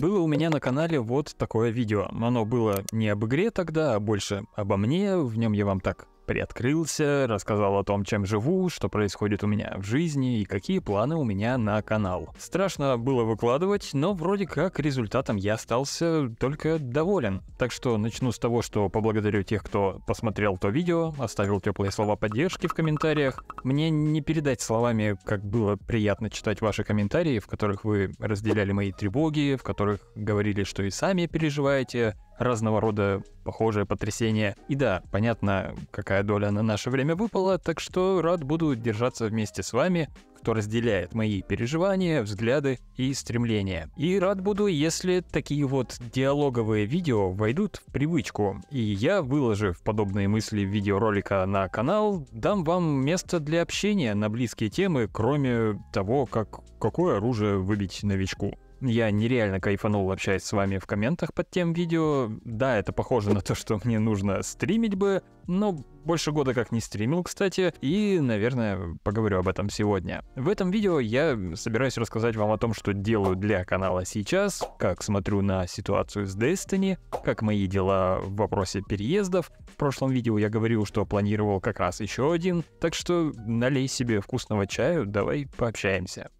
Было у меня на канале вот такое видео. Оно было не об игре тогда, а больше обо мне. В нем я вам так приоткрылся, рассказал о том, чем живу, что происходит у меня в жизни и какие планы у меня на канал. Страшно было выкладывать, но вроде как результатом я остался только доволен. Так что начну с того, что поблагодарю тех, кто посмотрел то видео, оставил теплые слова поддержки в комментариях. Мне не передать словами, как было приятно читать ваши комментарии, в которых вы разделяли мои тревоги, в которых говорили, что и сами переживаете, разного рода похожие потрясения. И да, понятно, какая доля на наше время выпала, так что рад буду держаться вместе с вами, кто разделяет мои переживания, взгляды и стремления. И рад буду, если такие вот диалоговые видео войдут в привычку, и я, выложив подобные мысли видеоролика на канал, дам вам место для общения на близкие темы, кроме того, как какое оружие выбить новичку. Я нереально кайфанул, общаясь с вами в комментах под тем видео. Да, это похоже на то, что мне нужно стримить бы, но больше года как не стримил, кстати, и, наверное, поговорю об этом сегодня. В этом видео я собираюсь рассказать вам о том, что делаю для канала сейчас, как смотрю на ситуацию с Destiny, как мои дела в вопросе переездов. В прошлом видео я говорил, что планировал как раз еще один, так что налей себе вкусного чаю, давай пообщаемся.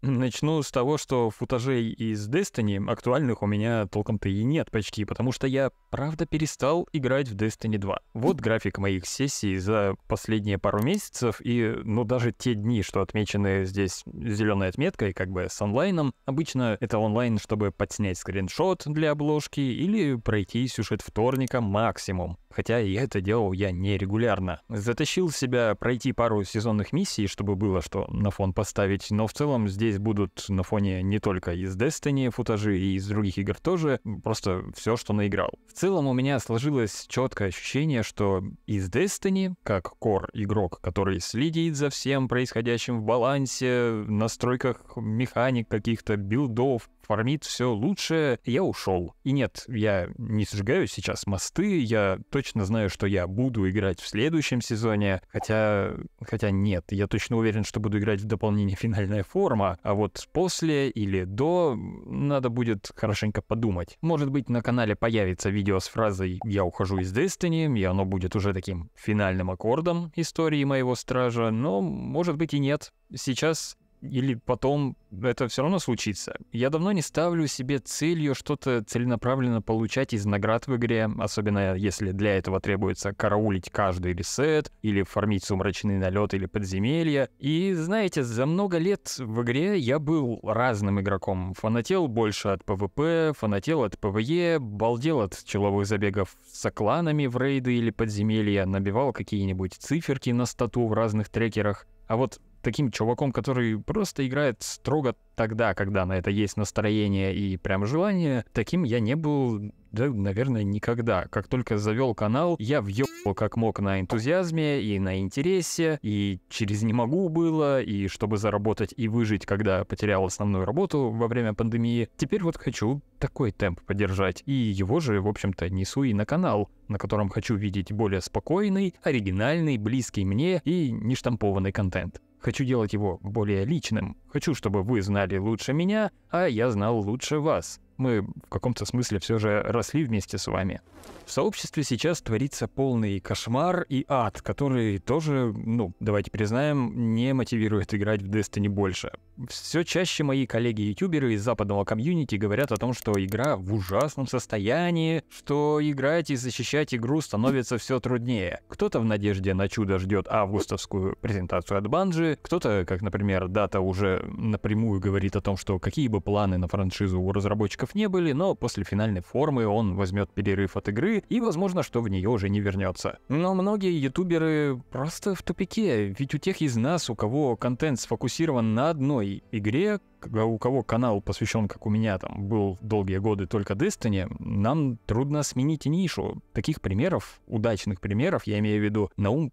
Начну с того, что футажей из Destiny актуальных у меня толком-то и нет почти, потому что я, правда, перестал играть в Destiny 2. Вот график моих сессий за последние пару месяцев, и, ну, даже те дни, что отмечены здесь зеленой отметкой, как бы с онлайном, обычно это онлайн, чтобы подснять скриншот для обложки или пройти сюжет вторника максимум. Хотя и это делал я нерегулярно. Затащил себя пройти пару сезонных миссий, чтобы было что на фон поставить, но в целом здесь будут на фоне не только из Destiny футажи, и из других игр тоже, просто все, что наиграл. В целом у меня сложилось четкое ощущение, что из Destiny, как core игрок, который следит за всем происходящим в балансе, настройках механик каких-то, билдов, фармит все лучше, я ушел. И нет, я не сжигаю сейчас мосты, я точно знаю, что я буду играть в следующем сезоне, хотя... хотя нет, я точно уверен, что буду играть в дополнение «Финальная форма», а вот после или до надо будет хорошенько подумать. Может быть, на канале появится видео с фразой «Я ухожу из Destiny», и оно будет уже таким финальным аккордом истории моего стража, но может быть и нет. Сейчас или потом это все равно случится. Я давно не ставлю себе целью что-то целенаправленно получать из наград в игре, особенно если для этого требуется караулить каждый ресет или фармить сумрачный налет или подземелья. И знаете, за много лет в игре я был разным игроком. Фанател больше от ПВП, фанател от ПВЕ, балдел от чилловых забегов с окланами в рейды или подземелья, набивал какие-нибудь циферки на стату в разных трекерах. А вот таким чуваком, который просто играет строго тогда, когда на это есть настроение и прям желание, таким я не был, да, наверное, никогда. Как только завел канал, я въебал как мог на энтузиазме и на интересе, и через не могу было, и чтобы заработать и выжить, когда потерял основную работу во время пандемии. Теперь вот хочу такой темп поддержать, и его же, в общем-то, несу и на канал, на котором хочу видеть более спокойный, оригинальный, близкий мне и нештампованный контент. Хочу делать его более личным. Хочу, чтобы вы знали лучше меня, а я знал лучше вас мы в каком-то смысле все же росли вместе с вами. В сообществе сейчас творится полный кошмар и ад, который тоже, ну, давайте признаем, не мотивирует играть в Destiny больше. Все чаще мои коллеги-ютуберы из западного комьюнити говорят о том, что игра в ужасном состоянии, что играть и защищать игру становится все труднее. Кто-то в надежде на чудо ждет августовскую презентацию от Банжи, кто-то, как, например, Дата уже напрямую говорит о том, что какие бы планы на франшизу у разработчиков не были, но после финальной формы он возьмет перерыв от игры и, возможно, что в нее уже не вернется. Но многие ютуберы просто в тупике, ведь у тех из нас, у кого контент сфокусирован на одной игре, у кого канал посвящен, как у меня там был долгие годы только Destiny, нам трудно сменить нишу. Таких примеров, удачных примеров, я имею в виду, на ум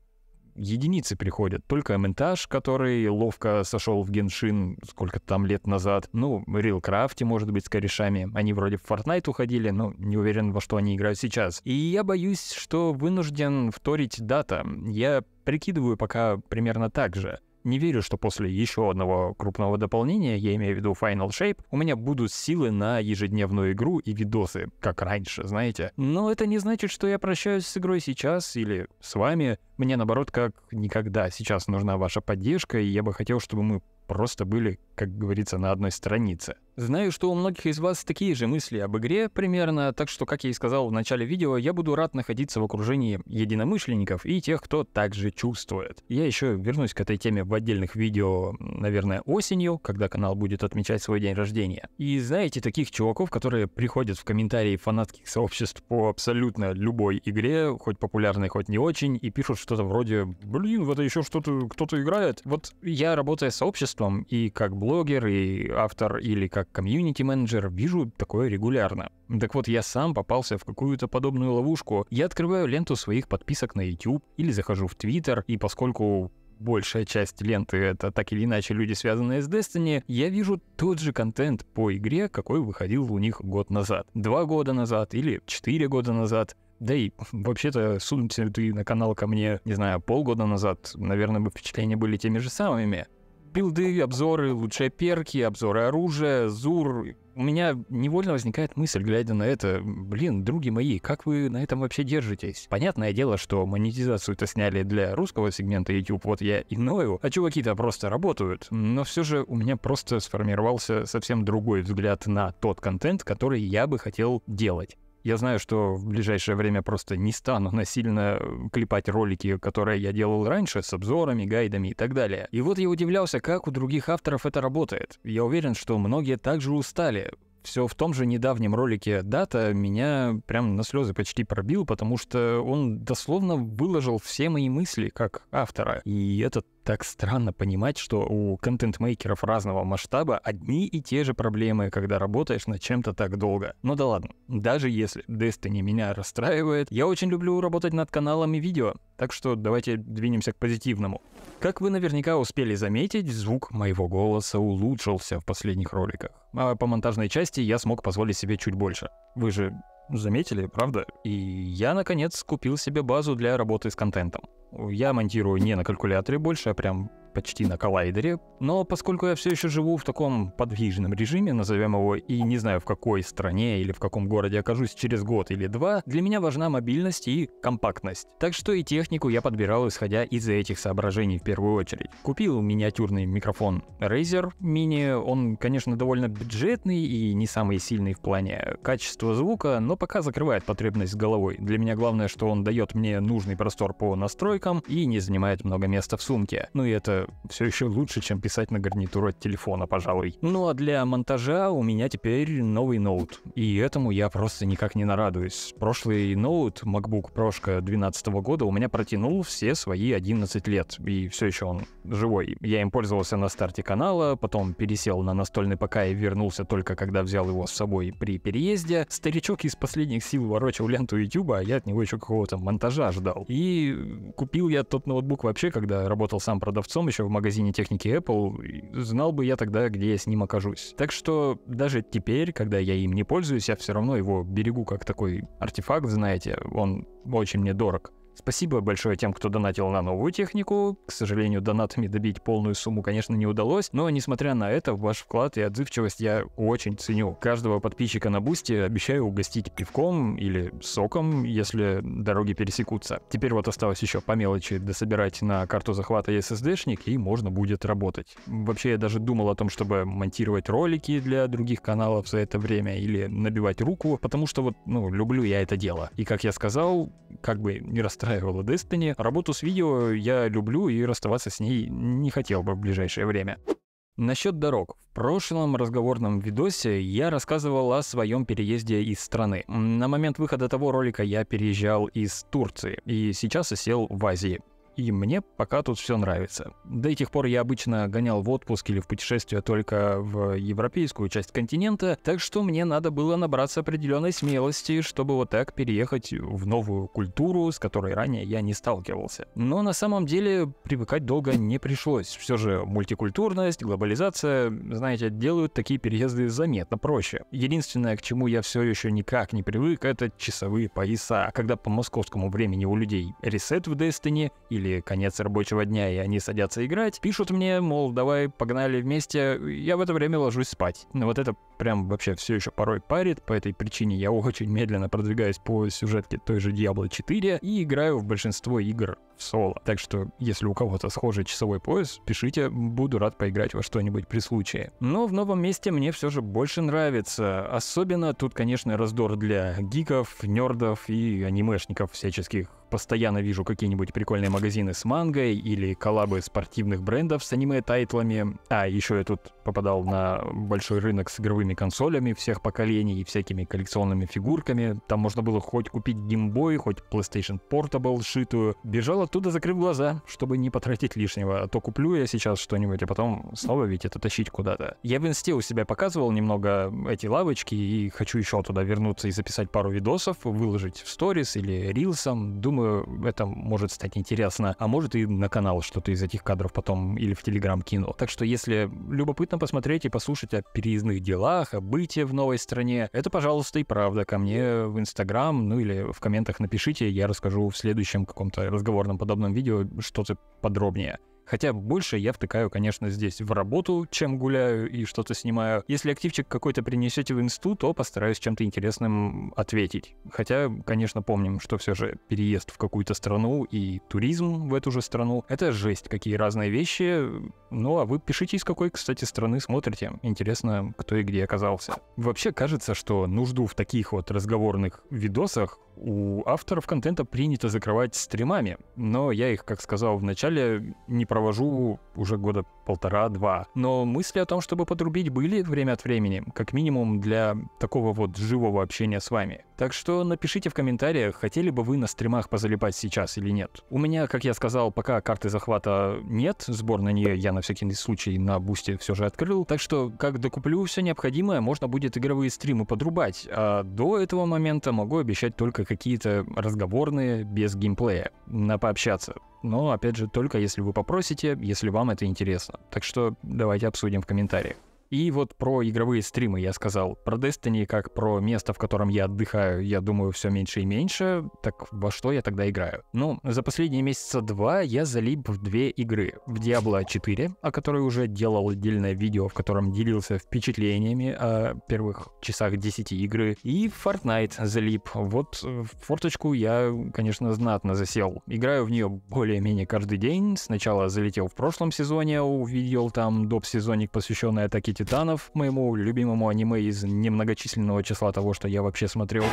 единицы приходят. Только Эментаж, который ловко сошел в Геншин сколько там лет назад. Ну, Рилкрафте, может быть, с корешами. Они вроде в Fortnite уходили, но не уверен, во что они играют сейчас. И я боюсь, что вынужден вторить дата. Я прикидываю пока примерно так же. Не верю, что после еще одного крупного дополнения, я имею в виду Final Shape, у меня будут силы на ежедневную игру и видосы, как раньше, знаете. Но это не значит, что я прощаюсь с игрой сейчас или с вами. Мне, наоборот, как никогда сейчас нужна ваша поддержка, и я бы хотел, чтобы мы просто были, как говорится, на одной странице. Знаю, что у многих из вас такие же мысли об игре примерно, так что, как я и сказал в начале видео, я буду рад находиться в окружении единомышленников и тех, кто также чувствует. Я еще вернусь к этой теме в отдельных видео, наверное, осенью, когда канал будет отмечать свой день рождения. И знаете, таких чуваков, которые приходят в комментарии фанатских сообществ по абсолютно любой игре, хоть популярной, хоть не очень, и пишут что-то вроде «Блин, в это еще что-то кто-то играет». Вот я, работая сообществом, и как блогер, и автор, или как как комьюнити-менеджер вижу такое регулярно. Так вот, я сам попался в какую-то подобную ловушку. Я открываю ленту своих подписок на YouTube или захожу в Twitter, и поскольку большая часть ленты — это так или иначе люди, связанные с Destiny, я вижу тот же контент по игре, какой выходил у них год назад. Два года назад или четыре года назад. Да и вообще-то сунься ты на канал ко мне, не знаю, полгода назад, наверное, бы впечатления были теми же самыми билды, обзоры, лучшие перки, обзоры оружия, ЗУР. У меня невольно возникает мысль, глядя на это, блин, други мои, как вы на этом вообще держитесь? Понятное дело, что монетизацию-то сняли для русского сегмента YouTube, вот я и ною, а чуваки-то просто работают. Но все же у меня просто сформировался совсем другой взгляд на тот контент, который я бы хотел делать. Я знаю, что в ближайшее время просто не стану насильно э, клепать ролики, которые я делал раньше, с обзорами, гайдами и так далее. И вот я удивлялся, как у других авторов это работает. Я уверен, что многие также устали все в том же недавнем ролике Дата меня прям на слезы почти пробил, потому что он дословно выложил все мои мысли как автора. И это так странно понимать, что у контент-мейкеров разного масштаба одни и те же проблемы, когда работаешь над чем-то так долго. Ну да ладно, даже если Destiny меня расстраивает, я очень люблю работать над каналами видео, так что давайте двинемся к позитивному. Как вы наверняка успели заметить, звук моего голоса улучшился в последних роликах. А по монтажной части я смог позволить себе чуть больше. Вы же заметили, правда? И я, наконец, купил себе базу для работы с контентом. Я монтирую не на калькуляторе больше, а прям почти на коллайдере, но поскольку я все еще живу в таком подвижном режиме, назовем его, и не знаю в какой стране или в каком городе окажусь через год или два, для меня важна мобильность и компактность. Так что и технику я подбирал исходя из этих соображений в первую очередь. Купил миниатюрный микрофон Razer Mini, он, конечно, довольно бюджетный и не самый сильный в плане качества звука, но пока закрывает потребность головой. Для меня главное, что он дает мне нужный простор по настройкам и не занимает много места в сумке. Ну и это все еще лучше, чем писать на гарнитуру от телефона, пожалуй. Ну а для монтажа у меня теперь новый ноут. И этому я просто никак не нарадуюсь. Прошлый ноут, MacBook Pro 2012 года, у меня протянул все свои 11 лет. И все еще он живой. Я им пользовался на старте канала, потом пересел на настольный ПК и вернулся только когда взял его с собой при переезде. Старичок из последних сил ворочал ленту YouTube, а я от него еще какого-то монтажа ждал. И купил я тот ноутбук вообще, когда работал сам продавцом, еще в магазине техники Apple, знал бы я тогда, где я с ним окажусь. Так что даже теперь, когда я им не пользуюсь, я все равно его берегу как такой артефакт, знаете, он очень мне дорог. Спасибо большое тем, кто донатил на новую технику. К сожалению, донатами добить полную сумму, конечно, не удалось, но несмотря на это, ваш вклад и отзывчивость я очень ценю. Каждого подписчика на Boosty обещаю угостить пивком или соком, если дороги пересекутся. Теперь вот осталось еще по мелочи дособирать на карту захвата SSD-шник, и можно будет работать. Вообще, я даже думал о том, чтобы монтировать ролики для других каналов за это время или набивать руку, потому что вот, ну, люблю я это дело. И как я сказал, как бы не расстраиваться устраивала Destiny. Работу с видео я люблю и расставаться с ней не хотел бы в ближайшее время. Насчет дорог. В прошлом разговорном видосе я рассказывал о своем переезде из страны. На момент выхода того ролика я переезжал из Турции и сейчас осел в Азии и мне пока тут все нравится. До этих пор я обычно гонял в отпуск или в путешествие только в европейскую часть континента, так что мне надо было набраться определенной смелости, чтобы вот так переехать в новую культуру, с которой ранее я не сталкивался. Но на самом деле привыкать долго не пришлось. Все же мультикультурность, глобализация, знаете, делают такие переезды заметно проще. Единственное, к чему я все еще никак не привык, это часовые пояса. Когда по московскому времени у людей ресет в Destiny или или конец рабочего дня, и они садятся играть, пишут мне, мол, давай, погнали вместе, я в это время ложусь спать. Но вот это прям вообще все еще порой парит, по этой причине я очень медленно продвигаюсь по сюжетке той же Diablo 4 и играю в большинство игр в соло. Так что, если у кого-то схожий часовой пояс, пишите, буду рад поиграть во что-нибудь при случае. Но в новом месте мне все же больше нравится. Особенно тут, конечно, раздор для гиков, нердов и анимешников всяческих постоянно вижу какие-нибудь прикольные магазины с мангой или коллабы спортивных брендов с аниме-тайтлами. А еще я тут попадал на большой рынок с игровыми консолями всех поколений и всякими коллекционными фигурками. Там можно было хоть купить Game Boy, хоть PlayStation Portable шитую. Бежал оттуда, закрыв глаза, чтобы не потратить лишнего. А то куплю я сейчас что-нибудь, а потом снова ведь это тащить куда-то. Я в инсте у себя показывал немного эти лавочки и хочу еще туда вернуться и записать пару видосов, выложить в сторис или рилсом. Думаю, думаю, это может стать интересно. А может и на канал что-то из этих кадров потом или в Телеграм кину. Так что если любопытно посмотреть и послушать о переездных делах, о бытии в новой стране, это, пожалуйста, и правда ко мне в Инстаграм, ну или в комментах напишите, я расскажу в следующем каком-то разговорном подобном видео что-то подробнее. Хотя больше я втыкаю, конечно, здесь в работу, чем гуляю и что-то снимаю. Если активчик какой-то принесете в инсту, то постараюсь чем-то интересным ответить. Хотя, конечно, помним, что все же переезд в какую-то страну и туризм в эту же страну — это жесть, какие разные вещи. Ну, а вы пишите, из какой, кстати, страны смотрите. Интересно, кто и где оказался. Вообще кажется, что нужду в таких вот разговорных видосах у авторов контента принято закрывать стримами, но я их, как сказал в начале, не провожу уже года полтора-два. Но мысли о том, чтобы подрубить, были время от времени, как минимум для такого вот живого общения с вами. Так что напишите в комментариях, хотели бы вы на стримах позалипать сейчас или нет. У меня, как я сказал, пока карты захвата нет, сбор на нее я на всякий случай на бусте все же открыл, так что как докуплю все необходимое, можно будет игровые стримы подрубать, а до этого момента могу обещать только какие-то разговорные, без геймплея, на пообщаться. Но, опять же, только если вы попросите, если вам это интересно. Так что давайте обсудим в комментариях. И вот про игровые стримы я сказал. Про Destiny как про место, в котором я отдыхаю, я думаю, все меньше и меньше. Так во что я тогда играю? Ну, за последние месяца два я залип в две игры. В Diablo 4, о которой уже делал отдельное видео, в котором делился впечатлениями о первых часах 10 игры. И в Fortnite залип. Вот в форточку я, конечно, знатно засел. Играю в нее более-менее каждый день. Сначала залетел в прошлом сезоне, увидел там доп-сезонник, посвященный атаке титанов, моему любимому аниме из немногочисленного числа того, что я вообще смотрел.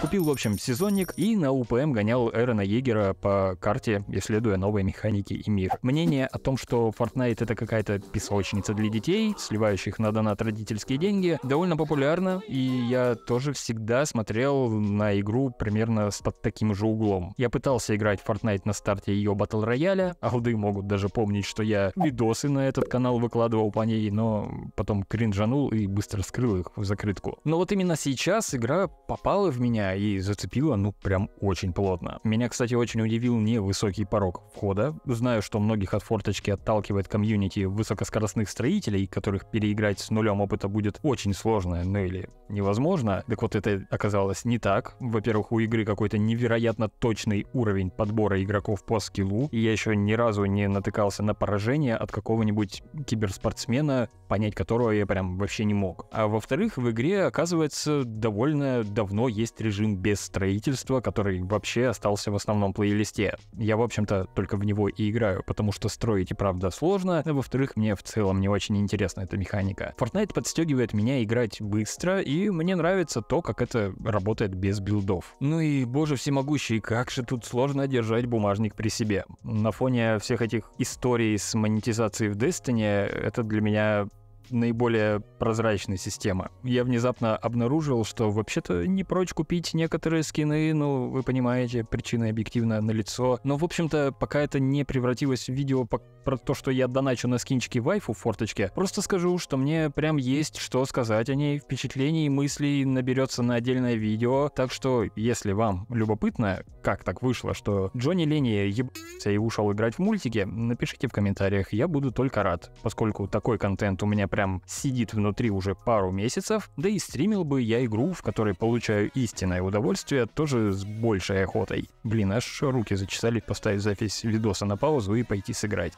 Купил, в общем, сезонник и на УПМ гонял Эрона Егера по карте, исследуя новые механики и мир. Мнение о том, что Fortnite это какая-то песочница для детей, сливающих на донат родительские деньги, довольно популярно, и я тоже всегда смотрел на игру примерно с под таким же углом. Я пытался играть в Fortnite на старте ее батл рояля, алды могут даже помнить, что я видосы на этот канал выкладывал по ней, но потом кринжанул и быстро скрыл их в закрытку. Но вот именно сейчас игра попала в меня и зацепило, ну, прям очень плотно. Меня, кстати, очень удивил не высокий порог входа. Знаю, что многих от форточки отталкивает комьюнити высокоскоростных строителей, которых переиграть с нулем опыта будет очень сложно, ну или невозможно. Так вот, это оказалось не так. Во-первых, у игры какой-то невероятно точный уровень подбора игроков по скиллу, и я еще ни разу не натыкался на поражение от какого-нибудь киберспортсмена, понять которого я прям вообще не мог. А во-вторых, в игре, оказывается, довольно давно есть режим режим без строительства, который вообще остался в основном плейлисте. Я, в общем-то, только в него и играю, потому что строить и правда сложно, а во-вторых, мне в целом не очень интересна эта механика. Fortnite подстегивает меня играть быстро, и мне нравится то, как это работает без билдов. Ну и, боже всемогущий, как же тут сложно держать бумажник при себе. На фоне всех этих историй с монетизацией в Destiny, это для меня наиболее прозрачная система. Я внезапно обнаружил, что вообще-то не прочь купить некоторые скины, ну, вы понимаете, причины объективно налицо. Но, в общем-то, пока это не превратилось в видео по про то, что я доначу на скинчики вайфу в форточке, просто скажу, что мне прям есть что сказать о ней, впечатлений и мыслей наберется на отдельное видео, так что, если вам любопытно, как так вышло, что Джонни Ленни ебался и ушел играть в мультики, напишите в комментариях, я буду только рад, поскольку такой контент у меня прям сидит внутри уже пару месяцев, да и стримил бы я игру, в которой получаю истинное удовольствие, тоже с большей охотой. Блин, аж руки зачесали поставить запись видоса на паузу и пойти сыграть.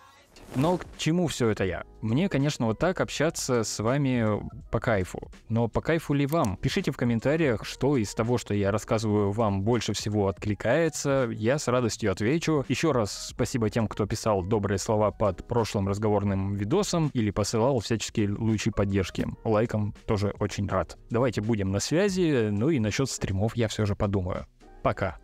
Но к чему все это я? Мне, конечно, вот так общаться с вами по кайфу. Но по кайфу ли вам? Пишите в комментариях, что из того, что я рассказываю вам, больше всего откликается. Я с радостью отвечу. Еще раз спасибо тем, кто писал добрые слова под прошлым разговорным видосом или посылал всяческие лучи поддержки. Лайком тоже очень рад. Давайте будем на связи. Ну и насчет стримов я все же подумаю. Пока.